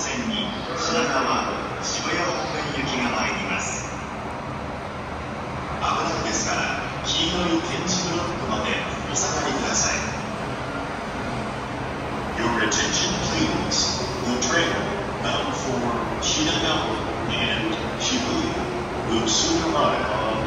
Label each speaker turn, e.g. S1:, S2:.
S1: 線に品川渋谷方面行きが参ります危なくですから黄色い点字ブロックまでお下がりください Your attention please The train bound for Shinagawa and Shibuya will soon arrive on